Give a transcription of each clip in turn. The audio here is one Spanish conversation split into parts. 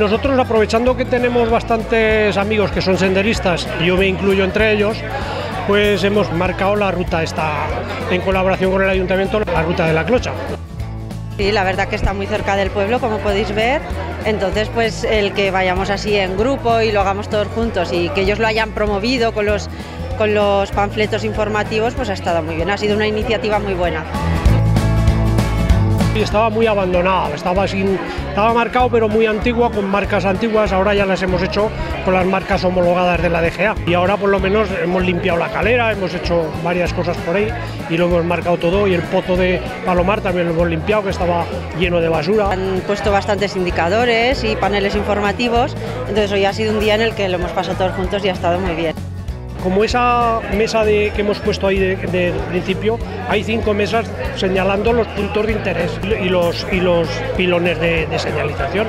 nosotros aprovechando que tenemos bastantes amigos que son senderistas, y yo me incluyo entre ellos, pues hemos marcado la ruta esta en colaboración con el ayuntamiento, la ruta de la clocha. Sí, la verdad que está muy cerca del pueblo, como podéis ver. Entonces, pues el que vayamos así en grupo y lo hagamos todos juntos y que ellos lo hayan promovido con los, con los panfletos informativos, pues ha estado muy bien. Ha sido una iniciativa muy buena. Y estaba muy abandonada, estaba sin, estaba marcado pero muy antigua con marcas antiguas, ahora ya las hemos hecho con las marcas homologadas de la DGA y ahora por lo menos hemos limpiado la calera, hemos hecho varias cosas por ahí y lo hemos marcado todo. Y el pozo de Palomar también lo hemos limpiado que estaba lleno de basura. Han puesto bastantes indicadores y paneles informativos, entonces hoy ha sido un día en el que lo hemos pasado todos juntos y ha estado muy bien. Como esa mesa de, que hemos puesto ahí de, de principio, hay cinco mesas señalando los puntos de interés y los, pilones de, señalización.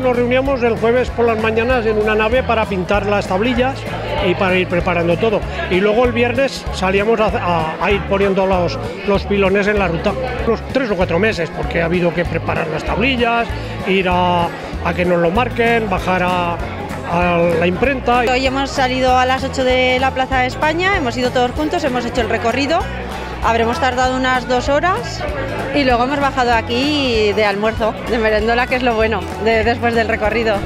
Nos reuníamos el jueves por las mañanas en una nave para pintar las tablillas y para ir preparando todo. Y luego el viernes salíamos a, ir poniendo los, pilones en la ruta. Unos tres o cuatro meses, porque ha habido que preparar las tablillas, ir a que nos lo marquen, bajar a, a la imprenta. Hoy hemos salido a las 8 de la Plaza de España, hemos ido todos juntos, hemos hecho el recorrido, habremos tardado unas dos horas y luego hemos bajado aquí de almuerzo, de merendola, que es lo bueno de- después del recorrido.